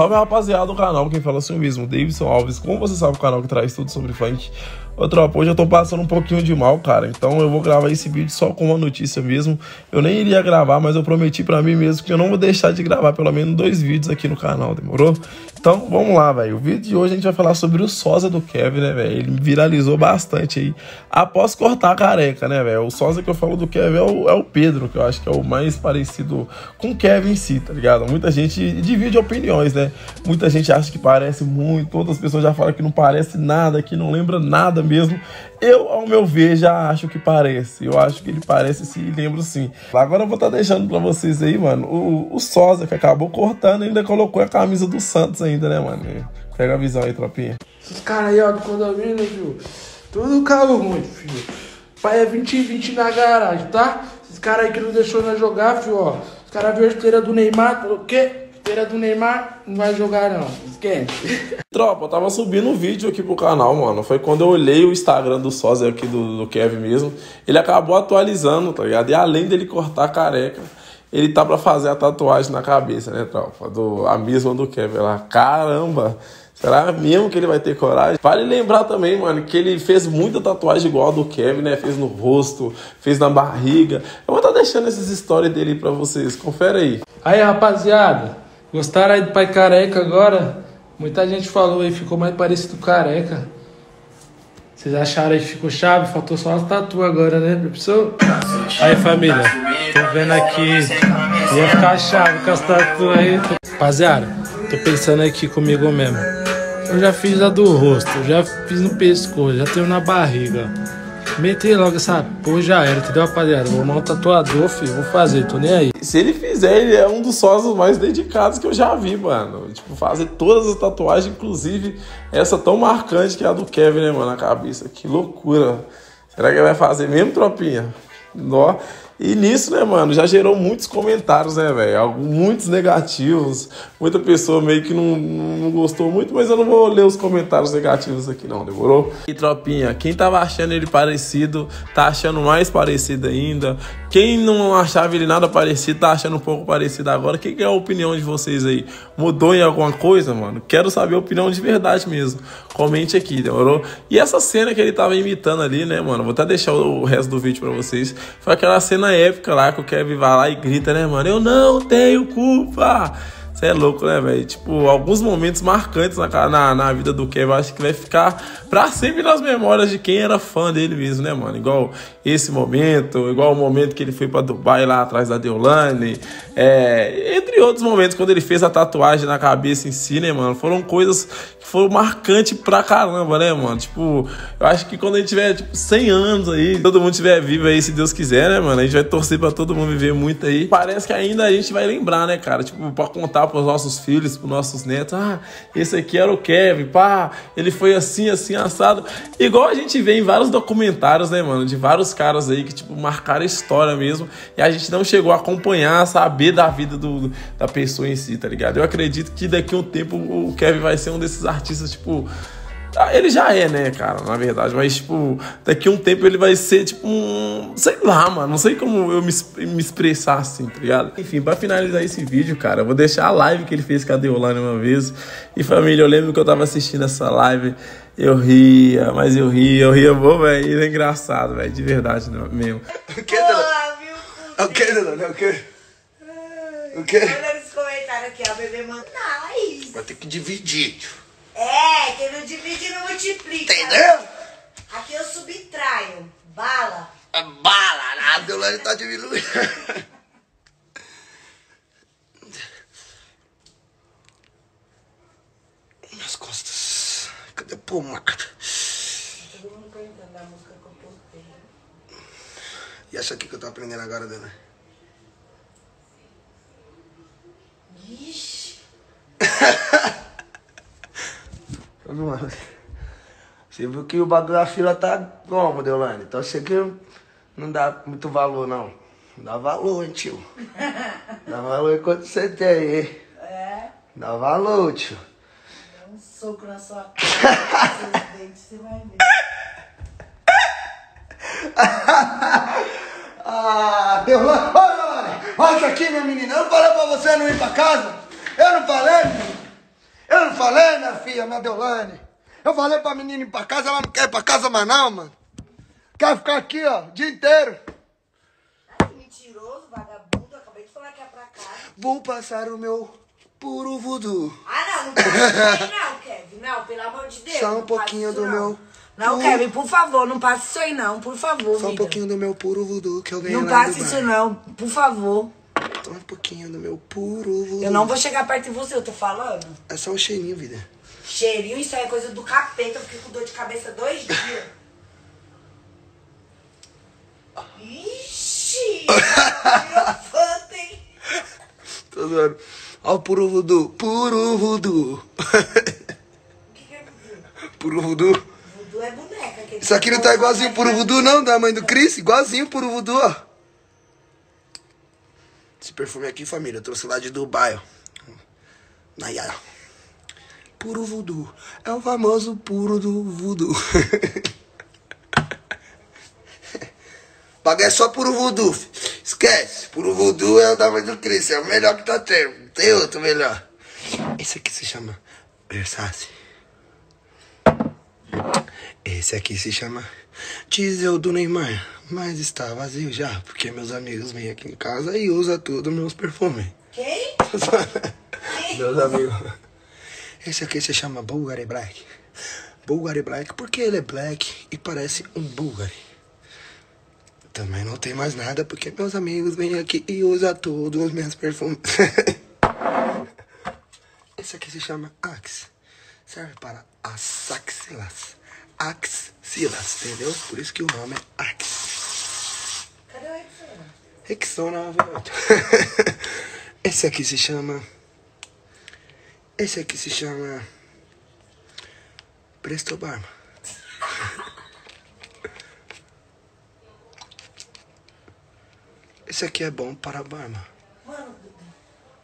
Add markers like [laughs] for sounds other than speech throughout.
Salve rapaziada do canal, quem fala é o mesmo, Davidson Alves. Como você sabe, o canal que traz tudo sobre funk. Ô tropa, hoje eu tô passando um pouquinho de mal, cara. Então eu vou gravar esse vídeo só com uma notícia mesmo. Eu nem iria gravar, mas eu prometi pra mim mesmo que eu não vou deixar de gravar pelo menos dois vídeos aqui no canal, demorou? Então vamos lá, velho. O vídeo de hoje a gente vai falar sobre o Sosa do Kevin, né, velho? Ele viralizou bastante aí após cortar a careca, né, velho? O Sosa que eu falo do Kevin é o, é o Pedro, que eu acho que é o mais parecido com o Kevin em si, tá ligado? Muita gente divide opiniões, né? Muita gente acha que parece muito, outras pessoas já falam que não parece nada, que não lembra nada mesmo. Eu, ao meu ver, já acho que parece. Eu acho que ele parece se lembro sim. Agora eu vou estar tá deixando pra vocês aí, mano, o, o Sosa que acabou cortando ainda colocou a camisa do Santos ainda, né, mano? Pega a visão aí, tropinha. Esses caras aí, ó, do condomínio, viu? Tudo carro ruim, filho. Pai é 20 e 20 na garagem, tá? Esses caras aí que não deixou nós jogar, filho, ó. Os caras viram a esteira do Neymar, falou, o quê? Esteira do Neymar não vai jogar, não. Esquece. [laughs] Tropa, eu tava subindo um vídeo aqui pro canal, mano. Foi quando eu olhei o Instagram do Sósia aqui, do, do Kevin mesmo. Ele acabou atualizando, tá ligado? E além dele cortar a careca, ele tá pra fazer a tatuagem na cabeça, né, tropa? Do, a mesma do Kevin lá. Caramba! Será mesmo que ele vai ter coragem? Vale lembrar também, mano, que ele fez muita tatuagem igual a do Kevin, né? Fez no rosto, fez na barriga. Eu vou estar tá deixando essas histórias dele pra vocês. Confere aí. Aí, rapaziada. Gostaram aí do pai careca agora? Muita gente falou aí, ficou mais parecido careca. Vocês acharam aí que ficou chave? Faltou só as tatu agora, né, professor? Aí, família, tô vendo aqui. Ia ficar chave com as tatu aí. Rapaziada, tô pensando aqui comigo mesmo. Eu já fiz a do rosto, já fiz no pescoço, já tenho na barriga. Meter logo essa porra já era, entendeu, rapaziada? Vou arrumar um tatuador, filho, vou fazer, tô nem aí. Se ele fizer, ele é um dos sócios mais dedicados que eu já vi, mano. Tipo, fazer todas as tatuagens, inclusive essa tão marcante que é a do Kevin, né, mano, na cabeça. Que loucura. Será que ele vai fazer mesmo, tropinha? Nó. E nisso, né, mano, já gerou muitos comentários, né, velho? Muitos negativos. Muita pessoa meio que não, não gostou muito, mas eu não vou ler os comentários negativos aqui, não, demorou? E tropinha, quem tava achando ele parecido, tá achando mais parecido ainda. Quem não achava ele nada parecido, tá achando um pouco parecido agora. O que, que é a opinião de vocês aí? Mudou em alguma coisa, mano? Quero saber a opinião de verdade mesmo. Comente aqui, demorou? E essa cena que ele tava imitando ali, né, mano? Vou até deixar o resto do vídeo pra vocês. Foi aquela cena na época lá que o Kevin vai lá e grita, né, mano? Eu não tenho culpa. Você é louco, né, velho? Tipo, alguns momentos marcantes na, na, na, vida do Kevin, acho que vai ficar pra sempre nas memórias de quem era fã dele mesmo, né, mano? Igual esse momento, igual o momento que ele foi pra Dubai lá atrás da Deolane, é, entre outros momentos, quando ele fez a tatuagem na cabeça em si, né, mano? Foram coisas que foram marcantes pra caramba, né, mano? Tipo, eu acho que quando a gente tiver, tipo, 100 anos aí, todo mundo estiver vivo aí, se Deus quiser, né, mano? A gente vai torcer pra todo mundo viver muito aí. Parece que ainda a gente vai lembrar, né, cara? Tipo, pra contar para os nossos filhos, para os nossos netos. Ah, esse aqui era o Kevin, pá, ele foi assim, assim, assado. Igual a gente vê em vários documentários, né, mano, de vários caras aí que, tipo, marcaram a história mesmo. E a gente não chegou a acompanhar, saber da vida do, da pessoa em si, tá ligado? Eu acredito que daqui a um tempo o Kevin vai ser um desses artistas, tipo ah, ele já é, né, cara, na verdade. Mas, tipo, daqui a um tempo ele vai ser, tipo, um. Sei lá, mano. Não sei como eu me, me expressar assim, tá ligado? Enfim, pra finalizar esse vídeo, cara, eu vou deixar a live que ele fez com a Deolane uma vez. E, família, eu lembro que eu tava assistindo essa live. Eu ria, mas eu ria, eu ria, bom, velho. É engraçado, velho, de verdade não, mesmo. O que, Deolane? O que, Deolane? O que? O que? Olha nos comentários aqui, ó, bebê. Não, é. Vai ter que dividir, tio. É, que não divide não multiplica. Entendeu? Aqui eu subtraio. Bala. É bala, a Deolane tá diminuindo. Minhas costas. Cadê a pomada? Todo mundo perguntando da música que eu postei. E essa aqui que eu tô aprendendo agora, Dona? Ixi. Mano, você viu que o bagulho da fila tá como, Deolane? Então você que não dá muito valor, não. Dá valor, hein, tio? Dá valor enquanto você tem, hein? É. Dá valor, tio. Dá um soco na sua cara. seus dentes, você vai ver. [laughs] ah, Deolane, olha, olha isso aqui, minha menina. Eu não falei pra você não ir pra casa? Eu não falei, menino? Filha, minha Deolane. Eu falei pra menina ir pra casa, ela não quer ir pra casa mais não, mano. Quer ficar aqui, ó, o dia inteiro. Ai, mentiroso, vagabundo. Acabei de falar que é pra casa. Vou passar o meu puro voodoo. Ah, não, não passa isso aí não, [laughs] Kevin. Não, pelo amor de Deus. Só um não pouquinho do não. meu Não, puro- Kevin, por favor, não passe isso aí não, por favor, Só um vida. pouquinho do meu puro voodoo que eu ganhei Não passe isso não, por favor. Só um pouquinho do meu puro. Eu não vou chegar perto de você, eu tô falando. É só um cheirinho, vida. Cheirinho, isso aí é coisa do capeta. Eu fiquei com dor de cabeça dois dias. Ixi! Hein? Tô zoando. Ó o puro voodoo. Puro voodoo. O que, que é voodoo? puro voodoo. Voodoo é boneca. aquele Isso aqui não tá igualzinho puro voodoo, não, da mãe do Cris? Igualzinho puro voodoo, ó. Perfume aqui, família, eu trouxe lá de Dubai, ó. Nayara. Puro voodoo. É o famoso puro do voodoo. [laughs] Paga é só puro voodoo. Esquece. Puro voodoo é o da mãe do Cris. É o melhor que tá tendo. Não tem outro melhor. Esse aqui se chama Versace. Esse aqui se chama Diesel do Neymar, mas está vazio já, porque meus amigos vêm aqui em casa e usam tudo meus perfumes. Quem? [laughs] meus amigos. Esse aqui se chama Bulgari Black. Bulgari Black porque ele é black e parece um Bulgari. Também não tem mais nada porque meus amigos vêm aqui e usam todos os meus perfumes. [laughs] Esse aqui se chama Axe. Serve para as axilas. Axilas, entendeu? Por isso que o nome é Axe. Cadê o Rexona? Rexona 98. [laughs] Esse aqui se chama. Esse aqui se chama. Presto Barba. Esse aqui é bom para a barba. Mano,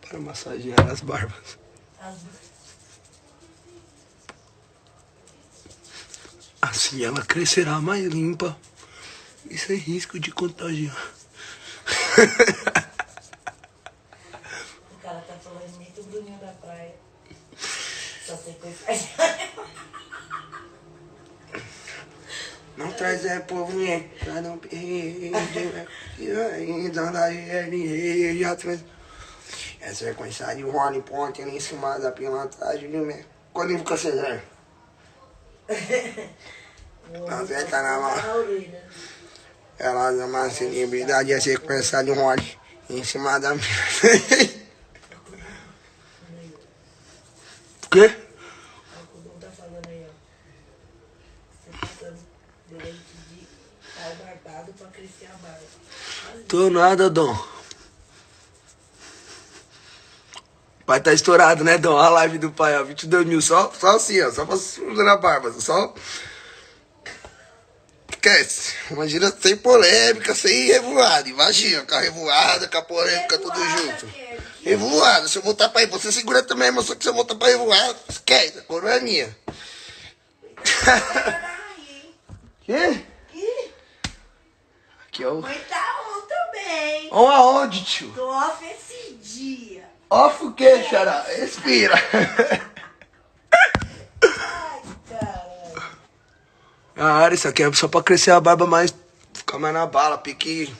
Para massagear as barbas. as... Assim ela crescerá mais limpa e sem risco de contagiar. o cara tá falando muito Bruninho da praia. Só sei que faz. Não traz é povo, né? Já não perde. Já traz. É sequência de Rony Ponte em cima da pilantragem do meu. Quando ele fica sem zero. Não senta na mão. Na orelha. Ela dá uma celebridade é sequência de Rony em cima da minha. O quê? É o que o Dom tá falando aí, ó. Você passando leite de pau barbado pra crescer a barba. Tô nada, Dom. Pai tá estourado, né, Dom? A live do pai, ó. 22 mil, só, só assim, ó. Só pra usando a barba. Só. Esquece. Imagina sem polêmica, sem revoada. Imagina, com a revoada, com a polêmica, tudo Revoada, junto. Kevin. Revoada, se eu voltar pra aí, você segura também, mas só que se eu voltar pra revoada, esquece, a coroa é minha. [laughs] Quê? Ih, Aqui é o. Mãe tá on também. On aonde, tio? Tô off esse dia. Off o quê, xará? Respira. Ai, [laughs] caralho. Ah, isso aqui é só pra crescer a barba mais. Ficar mais na bala, pique.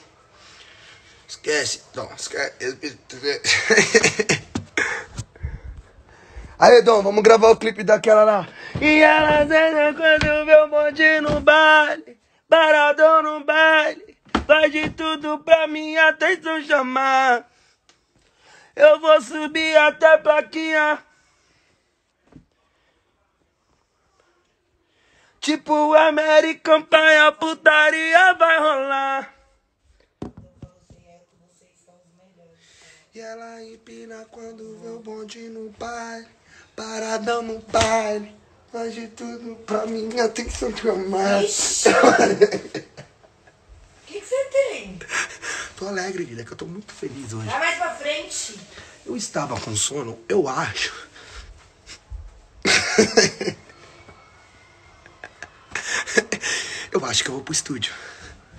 Esquece. Não, esquece. [laughs] Aí, Dom, vamos gravar o clipe daquela lá. E ela zena quando vê o bonde no baile. Paradão no baile. Faz de tudo pra minha atenção chamar. Eu vou subir até plaquinha. Tipo American Pie, a putaria vai rolar. E ela empina quando vê o bonde no baile. Paradão no baile. Faz de tudo pra minha atenção chamar. Ixi. O que que você tem? Tô alegre, vida, que eu tô muito feliz hoje. Vai mais pra frente. Eu estava com sono, eu acho. eu acho que eu vou pro estúdio.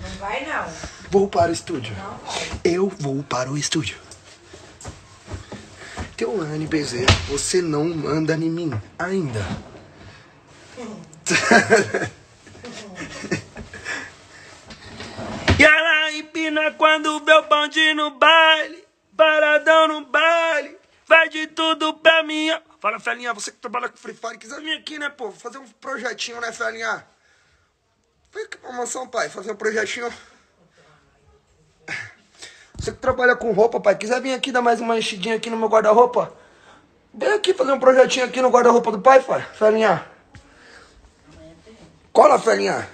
Não vai, não. Vou para o estúdio. Não vai. Eu vou para o estúdio. Teolane Bezerra, você não manda em mim ainda. [laughs] e ela empina quando vê o bonde no baile, paradão no baile, faz de tudo pra mim. Fala, Felinha, você que trabalha com Free Fire, quiser vir aqui, né, pô? Fazer um projetinho, né, Felinha? Foi que promoção, pai? Fazer um projetinho. Você que trabalha com roupa, pai, quiser vir aqui dar mais uma enchidinha aqui no meu guarda-roupa? Vem aqui fazer um projetinho aqui no guarda-roupa do pai. Felinha. Cola, Felinha.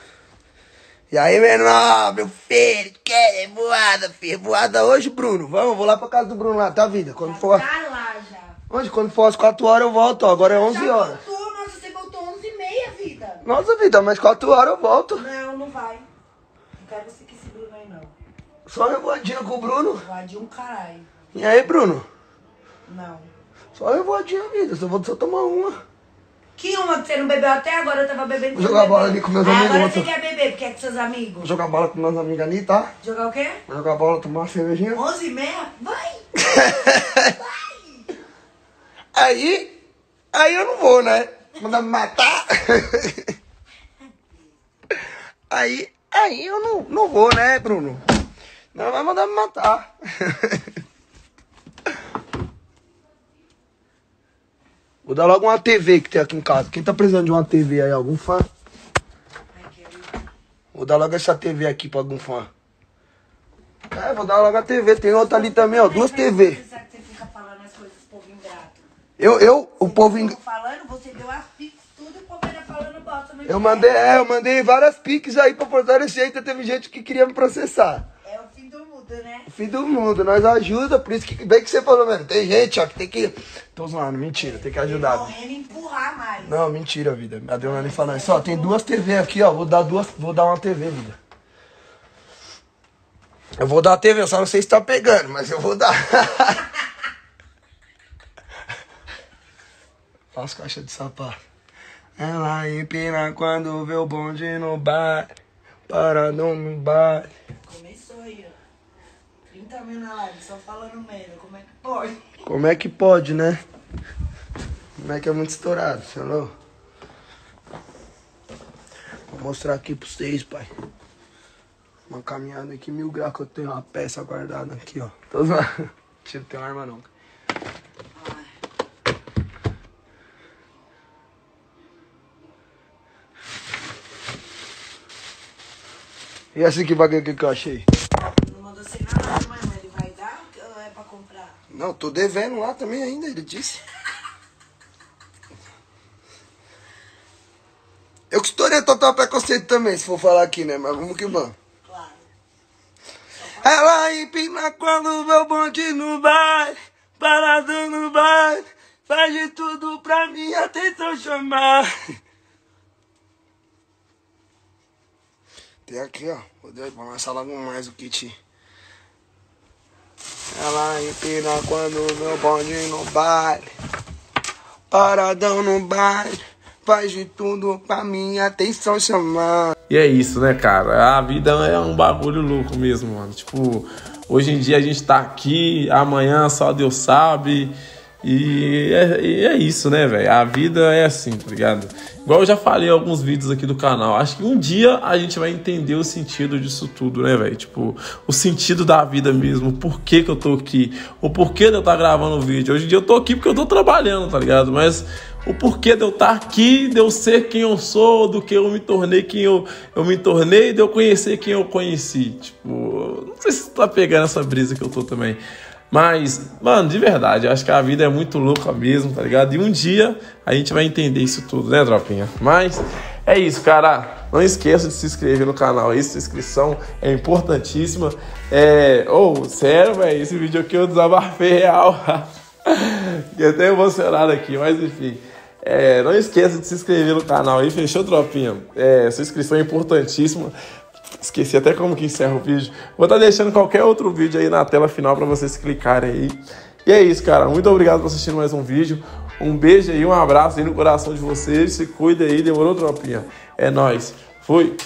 E aí, menor, meu filho, quer é voada, filho? Voada hoje, Bruno? Vamos, vou lá pra casa do Bruno lá, tá, vida? Quando for... Tá lá já. Onde? Quando for às 4 horas eu volto, ó. Agora é 11 Já horas. voltou, nossa, você voltou 11 e meia, vida. Nossa, vida, mas 4 horas eu volto. Não, não vai. Não quero você que esse Bruno aí, não. Só revoadinha com o Bruno. De um caralho. E aí, Bruno? Não. Só revoadinha, vida. Só vou só tomar uma. Que uma que você não bebeu até agora, eu tava bebendo. Vou jogar não bola ali com meus Ah, amigos, Agora você quer beber, porque é com seus amigos. Vou jogar bola com meus amigos ali, tá? Jogar o quê? Vou jogar bola, tomar uma cervejinha. 11 e meia? Vai! [laughs] Aí, aí eu não vou, né? Mandar me matar. [laughs] Aí, aí eu não, não vou, né, Bruno? Não vai mandar me matar. [laughs] Vou dar logo uma TV que tem aqui em casa. Quem tá precisando de uma TV aí? Algum fã? Vou dar logo essa TV aqui pra algum fã. É, vou dar logo a TV. Tem outra ali também, ó. Duas TV. Ingrato. Eu, eu, o povo. Eu ing- tô falando, você deu as pics, tudo, o povo ainda falando bosta. no Eu direct. mandei, é, eu mandei várias piques aí pra fortalecer. Ainda teve gente que queria me processar. O fim do mundo, né? O fim do mundo, nós ajuda, por isso que bem que você falou, mano. Tem gente, ó, que tem que. Tô zoando, mentira, tem que ajudar. Morrendo empurrar mais. Não, mentira, vida. A Deolane falando isso, ó, tem duas TV aqui, ó. Vou dar duas. Vou dar uma TV, vida. Eu vou dar a TV, eu só não sei se tá pegando, mas eu vou dar. [laughs] Olha as caixas de sapato. Ela empina quando vê o bonde no bar. Paradão no bar. Começou aí, ó. 30 mil na live, só falando merda. Como é que pode? Como é que pode, né? Como é que é muito estourado, senhor? Vou mostrar aqui pra vocês, pai. Uma caminhada aqui, mil graus que eu tenho uma peça guardada aqui, ó. Tô zoando. Tira teu arma não. E assim que bagulho que eu achei? Não mandou ser nada, mas ele vai dar ou é pra comprar? Não, tô devendo lá também ainda, ele disse. Eu que estourei total preconceito também, se for falar aqui, né? Mas vamos que vamos. Claro. Ela empina quando o bonde no baile, parado no baile, faz de tudo pra minha atenção chamar. Tem aqui, ó. Vou vou lançar logo mais o kit. Ela empina quando o bonde no baile, paradão no baile, faz de tudo pra minha atenção chamar. E é isso, né, cara? A vida é um bagulho louco mesmo, mano. Tipo, hoje em dia a gente tá aqui, amanhã só Deus sabe. E é, e é isso, né, velho? A vida é assim, tá ligado? Igual eu já falei em alguns vídeos aqui do canal. Acho que um dia a gente vai entender o sentido disso tudo, né, velho? Tipo, o sentido da vida mesmo. Por que, que eu tô aqui? O porquê de eu estar gravando o vídeo. Hoje em dia eu tô aqui porque eu tô trabalhando, tá ligado? Mas o porquê de eu estar aqui, de eu ser quem eu sou, do que eu me tornei quem eu, eu me tornei, de eu conhecer quem eu conheci. Tipo, não sei se tu tá pegando essa brisa que eu tô também. Mas, mano, de verdade, acho que a vida é muito louca mesmo, tá ligado? E um dia a gente vai entender isso tudo, né, Dropinha? Mas é isso, cara. Não esqueça de se inscrever no canal aí, sua inscrição é importantíssima. É. Ô, sério, velho, esse vídeo aqui eu desabafei real. [laughs] Fiquei até emocionado aqui, mas enfim. É, não esqueça de se inscrever no canal aí, fechou, tropinha? É, sua inscrição é importantíssima. Esqueci até como que encerra o vídeo. Vou estar deixando qualquer outro vídeo aí na tela final para vocês clicarem aí. E é isso, cara. Muito obrigado por assistir mais um vídeo. Um beijo aí, um abraço aí no coração de vocês. Se cuida aí, demorou, tropinha? É nóis. Fui.